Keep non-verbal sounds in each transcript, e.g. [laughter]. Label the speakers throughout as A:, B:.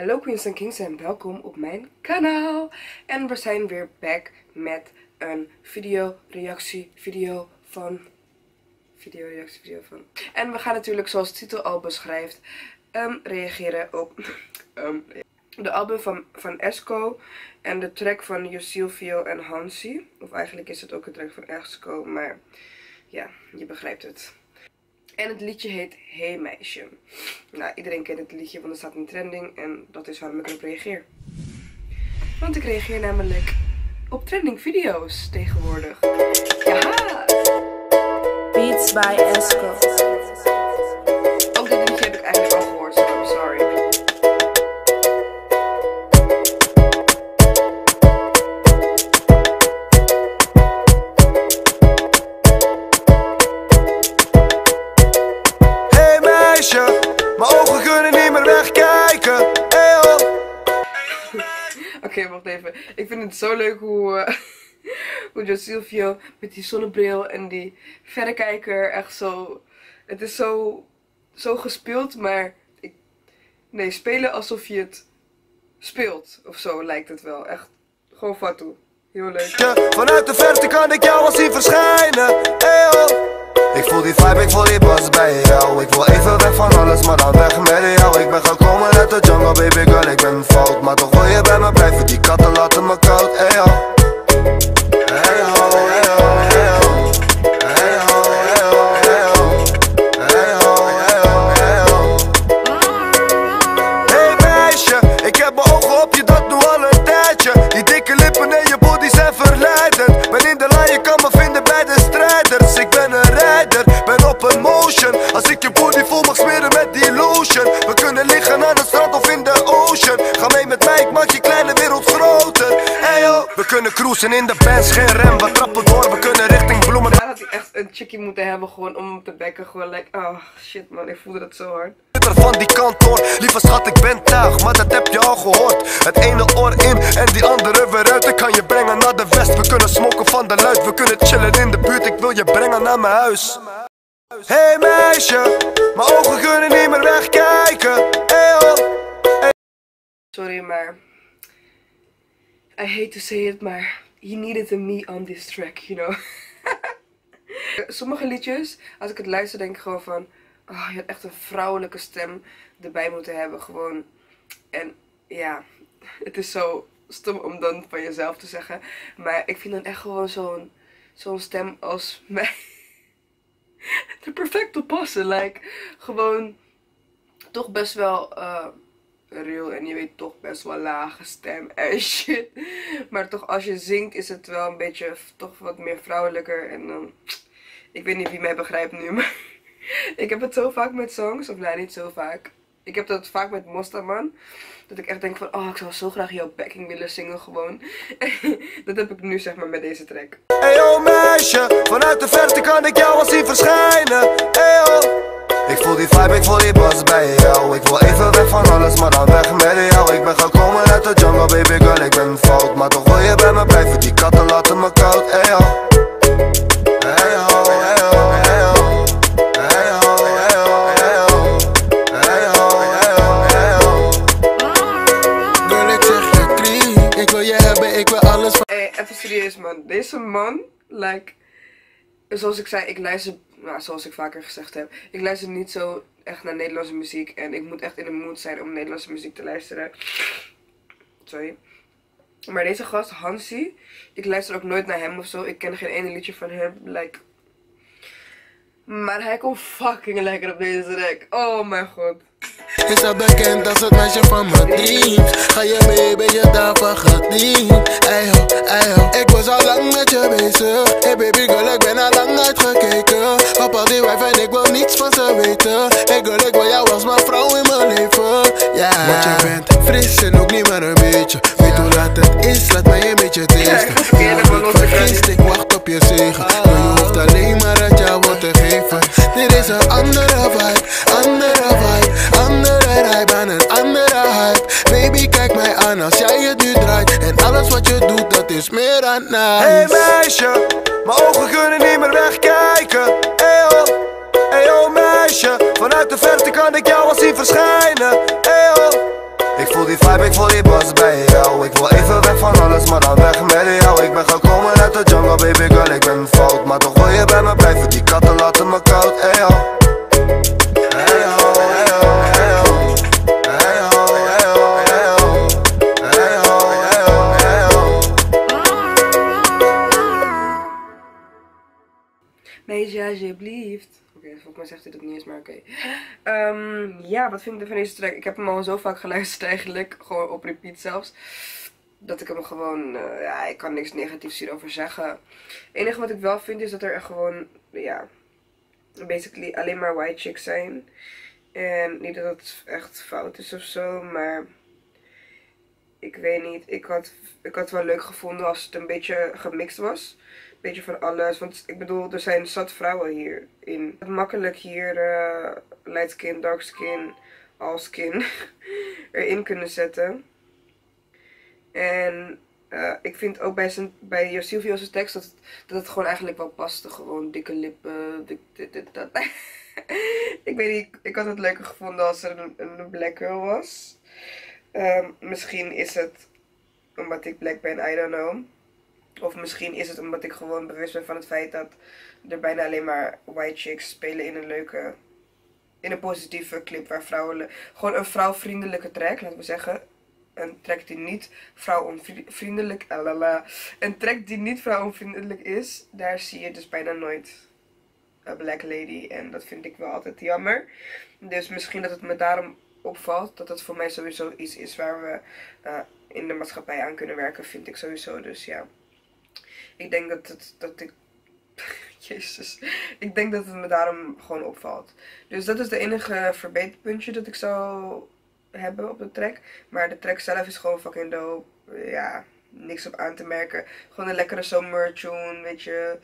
A: Hallo Queens and Kings en welkom op mijn kanaal. En we zijn weer back met een video reactie video van... Video reactie video van... En we gaan natuurlijk zoals de titel al beschrijft ehm, reageren op [laughs] ehm, de album van, van Esco en de track van Josilvio en Hansi. Of eigenlijk is het ook een track van Esco, maar ja, je begrijpt het. En het liedje heet Hey Meisje. Nou, iedereen kent het liedje, want het staat in trending. En dat is waarom ik erop reageer. Want ik reageer namelijk op trending video's tegenwoordig. Ja!
B: Beats by Esco.
A: Oké, wacht even. Ik vind het zo leuk hoe, uh, [laughs] hoe Josilvio met die zonnebril en die verrekijker echt zo... Het is zo, zo gespeeld, maar... Ik, nee, spelen alsof je het speelt of zo lijkt het wel. Echt gewoon fatu. Heel leuk.
C: Vanuit de verte kan ik jou al zien verschijnen. Oh. Ik voel die vibe, ik voel die buzz bij jou. Ik wil even weg van alles, maar dan weg baby girl, ik ben fout. Maar toch wil je bij me blijven, die katten cruisen in de bands, geen rem. We trappen door, we kunnen richting bloemen.
A: Daar had hij echt een chickie moeten hebben gewoon om hem te bekken. Gewoon like, oh shit man, ik voelde dat zo hard.
C: van die kantoor Lieve schat, ik ben tuig, maar dat heb je al gehoord Het ene oor in en die andere weer uit Ik kan je brengen naar de west, we kunnen smoken van de luid We kunnen chillen in de buurt, ik wil je brengen naar mijn huis Hey meisje, mijn ogen kunnen niet meer wegkijken Hey oh.
A: Sorry, maar. I hate to say it, maar. He needed a me on this track, you know. [laughs] Sommige liedjes, als ik het luister, denk ik gewoon van. Oh, je had echt een vrouwelijke stem erbij moeten hebben, gewoon. En ja, het is zo stom om dan van jezelf te zeggen. Maar ik vind dan echt gewoon zo'n zo'n stem als mij. [laughs] er perfect op passen. Like, gewoon toch best wel. eh real en je weet toch best wel lage stem en [laughs] shit. Maar toch als je zingt is het wel een beetje toch wat meer vrouwelijker en dan... Ik weet niet wie mij begrijpt nu, [laughs] maar ik heb het zo vaak met songs, of nee niet zo vaak. Ik heb dat vaak met Mostaman. Dat ik echt denk van, oh ik zou zo graag jouw backing willen zingen gewoon. [laughs] dat heb ik nu zeg maar met deze track.
C: Hey oh meisje, vanuit de verte kan ik jou al zien verschijnen Hey oh. Ik voel die vibe, ik voel die buzz bij jou. Ik wil even weg van alles, maar dan weg met jou. Ik ben gekomen uit de jungle, baby girl, ik ben fout. Maar toch wil je bij me blijven, die katten laten me koud. Hey oh.
D: Ik zeg je kriek. Ik wil je hebben, ik wil alles
A: Hey, even serieus man. Deze man, like, zoals ik zei, ik luister, nou, zoals ik vaker gezegd heb, ik luister niet zo echt naar Nederlandse muziek. En ik moet echt in de mood zijn om Nederlandse muziek te luisteren. Sorry. Maar deze gast, Hansi, ik luister ook nooit naar hem of zo. Ik ken geen ene liedje van hem. Like. Maar hij komt fucking lekker op deze track. Oh mijn god.
D: Is al bekend als het meisje van mijn dreams Ga je mee, ben je daarvan gediend Eyo, eyo Ik was al lang met je bezig. Hey baby girl, ik ben al lang uitgekeken. Op al die wife en ik wil niets van ze weten. Hey girl, ik wil jou als mijn vrouw in mijn leven. Ja Want je bent fris en ook niet maar een beetje. Weet hoe laat het is, laat mij een beetje testen.
A: Los ik
D: vergist, ik wacht op je zegen
C: oh vanuit de verte kan ik jou al zien verschijnen. Hey oh, Ik voel die vibe, ik voel die bas bij jou. Ik wil even weg van alles, maar dan weg met jou. Ik ben gekomen uit de jungle, baby girl, ik ben fout. Maar toch wil je bij me blijven, die katten laten me koud, Hey
A: Meisje, alsjeblieft. Oké, volgens mij zegt hij dat niet eens, maar oké. Ehm, ja, wat vind ik van deze track? Ik heb hem al zo vaak geluisterd eigenlijk. Gewoon op repeat zelfs. Dat ik hem gewoon... eh, ja, ik kan niks negatiefs hierover zeggen. Het enige wat ik wel vind is dat er gewoon... Ja, basically alleen maar white chicks zijn. En niet dat het echt fout is of zo, maar... Ik weet niet. Ik had, ik had het wel leuk gevonden als het een beetje gemixt was beetje van alles. Want ik bedoel, er zijn zat vrouwen hier in. Het makkelijk hier eh, light skin, dark skin, all skin [laughs] erin kunnen zetten. En eh, ik vind ook bij, zijn, bij tekst dat, dat het gewoon eigenlijk wel paste. Gewoon dikke lippen, dit, dit, [laughs] ik weet niet, ik had het leuker gevonden als er een, een black girl was. Ehm, misschien is het omdat ik black ben, I don't know. Of misschien is het omdat ik gewoon bewust ben van het feit dat er bijna alleen maar white chicks spelen in een leuke, in een positieve clip waar vrouwen, gewoon een vrouwvriendelijke track, laten we zeggen. Een track die niet vrouwonvriendelijk, alala, een track die niet vrouwonvriendelijk is, daar zie je dus bijna nooit een black lady. En dat vind ik wel altijd jammer. Dus misschien dat het me daarom opvalt, dat het voor mij sowieso iets is waar we eh, in de maatschappij aan kunnen werken, vind ik sowieso. Dus ja. Ik denk dat het, dat ik, [laughs] jezus, ik denk dat het me daarom gewoon opvalt. Dus dat is de enige verbeterpuntje dat ik zou hebben op de track. Maar de track zelf is gewoon fucking dope. Ja, niks op aan te merken. Gewoon een lekkere zomertune, weet je.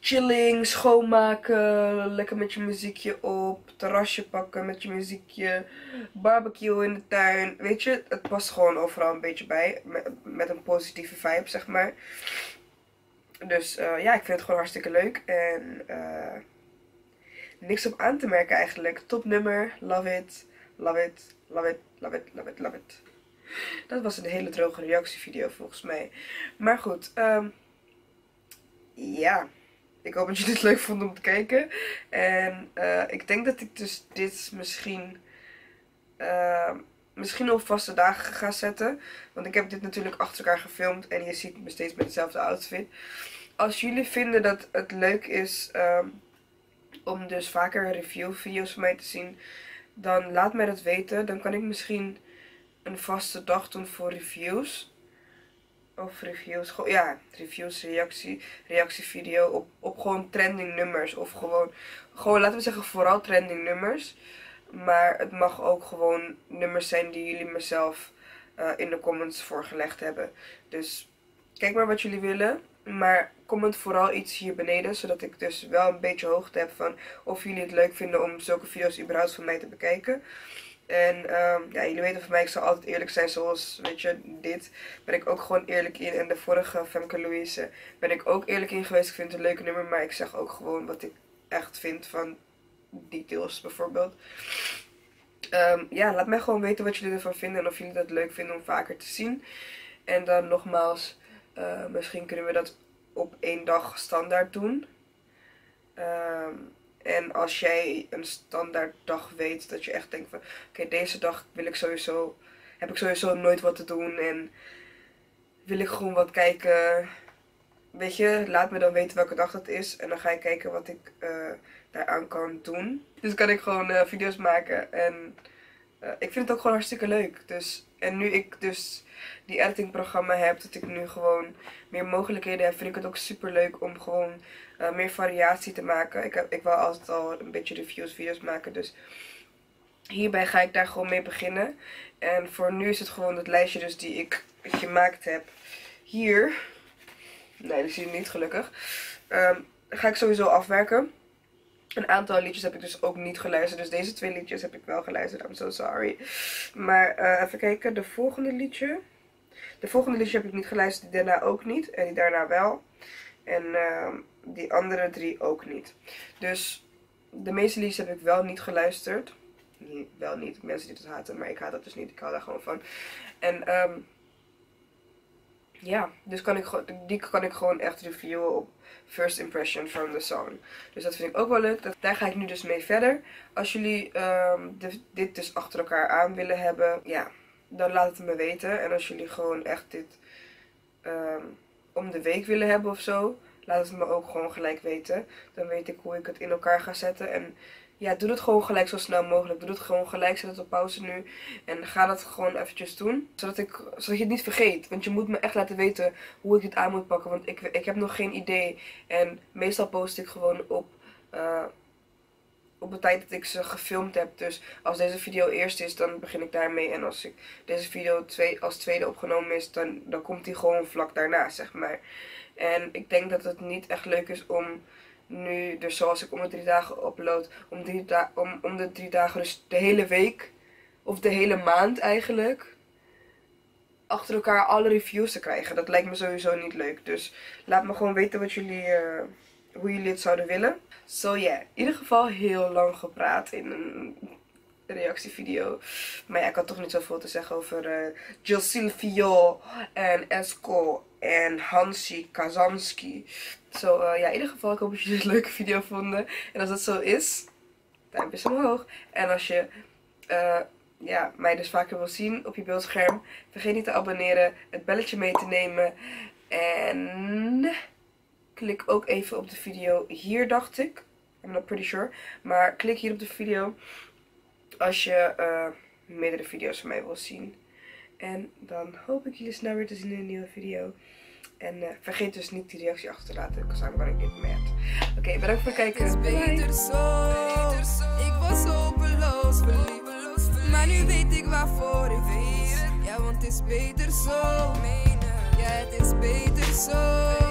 A: Chilling, schoonmaken, lekker met je muziekje op, terrasje pakken met je muziekje, barbecue in de tuin. Weet je, het past gewoon overal een beetje bij, met, met een positieve vibe, zeg maar. Dus eh, ja, ik vind het gewoon hartstikke leuk en eh, niks op aan te merken eigenlijk. Top nummer, love it, love it, love it, love it, love it, love it. Dat was een hele droge reactievideo volgens mij. Maar goed, ehm, ja. Ik hoop dat jullie het leuk vonden om te kijken. En eh, ik denk dat ik dus dit misschien, eh, misschien op vaste dagen ga zetten. Want ik heb dit natuurlijk achter elkaar gefilmd. En je ziet me steeds met dezelfde outfit. Als jullie vinden dat het leuk is ehm, om dus vaker review video's van mij te zien. Dan laat mij dat weten. Dan kan ik misschien een vaste dag doen voor reviews. Of reviews, ja, reviews, reactie, reactievideo op, op gewoon trending nummers. Of gewoon, gewoon, laten we zeggen, vooral trending nummers. Maar het mag ook gewoon nummers zijn die jullie mezelf eh, in de comments voorgelegd hebben. Dus kijk maar wat jullie willen. Maar comment vooral iets hier beneden. Zodat ik dus wel een beetje hoogte heb van of jullie het leuk vinden om zulke video's überhaupt van mij te bekijken. En ehm, ja, jullie weten van mij, ik zal altijd eerlijk zijn zoals, weet je, dit ben ik ook gewoon eerlijk in. En de vorige Femke Louise ben ik ook eerlijk in geweest. Ik vind het een leuke nummer, maar ik zeg ook gewoon wat ik echt vind van details bijvoorbeeld. Ehm, ja, laat mij gewoon weten wat jullie ervan vinden en of jullie dat leuk vinden om vaker te zien. En dan nogmaals, eh, misschien kunnen we dat op één dag standaard doen. Ehm, en als jij een standaard dag weet dat je echt denkt van oké, deze dag wil ik sowieso, heb ik sowieso nooit wat te doen en wil ik gewoon wat kijken. Weet je, laat me dan weten welke dag dat is en dan ga ik kijken wat ik eh, daaraan kan doen. Dus kan ik gewoon eh, video's maken en eh, ik vind het ook gewoon hartstikke leuk. Dus, en nu ik dus die editingprogramma heb, dat ik nu gewoon meer mogelijkheden heb, vind ik het ook super leuk om gewoon eh, meer variatie te maken. Ik, heb, ik wil altijd al een beetje reviews, video's maken, dus hierbij ga ik daar gewoon mee beginnen. En voor nu is het gewoon het lijstje dus die ik gemaakt heb hier. Nee, die zie je niet gelukkig. Ehm, ga ik sowieso afwerken. Een aantal liedjes heb ik dus ook niet geluisterd. Dus deze twee liedjes heb ik wel geluisterd. I'm so sorry. Maar eh, even kijken. De volgende liedje. De volgende liedje heb ik niet geluisterd. Die daarna ook niet. En die daarna wel. En ehm, die andere drie ook niet. Dus de meeste liedjes heb ik wel niet geluisterd. niet, wel niet. Mensen die het haten, maar ik haat dat dus niet. Ik hou daar gewoon van. En ehm ja, dus kan ik, die kan ik gewoon echt reviewen op first impression from the song. Dus dat vind ik ook wel leuk. Daar ga ik nu dus mee verder. Als jullie ehm, dit dus achter elkaar aan willen hebben, ja, dan laat het me weten. En als jullie gewoon echt dit ehm, om de week willen hebben of zo, laat het me ook gewoon gelijk weten. Dan weet ik hoe ik het in elkaar ga zetten. En ja, doe het gewoon gelijk zo snel mogelijk. Doe het gewoon gelijk, zet het op pauze nu. En ga dat gewoon eventjes doen. Zodat, ik, zodat je het niet vergeet. Want je moet me echt laten weten hoe ik dit aan moet pakken. Want ik, ik heb nog geen idee. En meestal post ik gewoon op, eh, op de tijd dat ik ze gefilmd heb. Dus als deze video eerst is, dan begin ik daarmee. En als ik deze video twee, als tweede opgenomen is, dan, dan komt die gewoon vlak daarna, zeg maar. En ik denk dat het niet echt leuk is om nu, dus zoals ik om de drie dagen upload, om, drie om, om de drie dagen, dus de hele week, of de hele maand eigenlijk, achter elkaar alle reviews te krijgen. Dat lijkt me sowieso niet leuk. Dus laat me gewoon weten wat jullie, eh, hoe jullie het zouden willen. So ja, in ieder geval heel lang gepraat in een reactievideo. Maar ja, ik had toch niet zoveel te zeggen over eh Jill Silvio en Esco en Hansi Kazanski. Zo eh, ja, in ieder geval, ik hoop dat jullie het een leuke video vonden. En als dat zo is, duimpjes omhoog. En als je eh, ja, mij dus vaker wil zien op je beeldscherm, vergeet niet te abonneren, het belletje mee te nemen. En klik ook even op de video hier, dacht ik. I'm not pretty sure. Maar klik hier op de video als je eh, meerdere video's van mij wil zien. En dan hoop ik jullie snel weer te zien in een nieuwe video. En eh, vergeet dus niet die reactie achter te laten, because I'm gonna get mad. Oké, bedankt voor het
E: Het is
A: kijken.
E: Beter zo. Ik was hopeloos verliefd. Maar nu weet ik waarvoor ik kies. Ja, want het is beter zo. Ja, het is beter zo.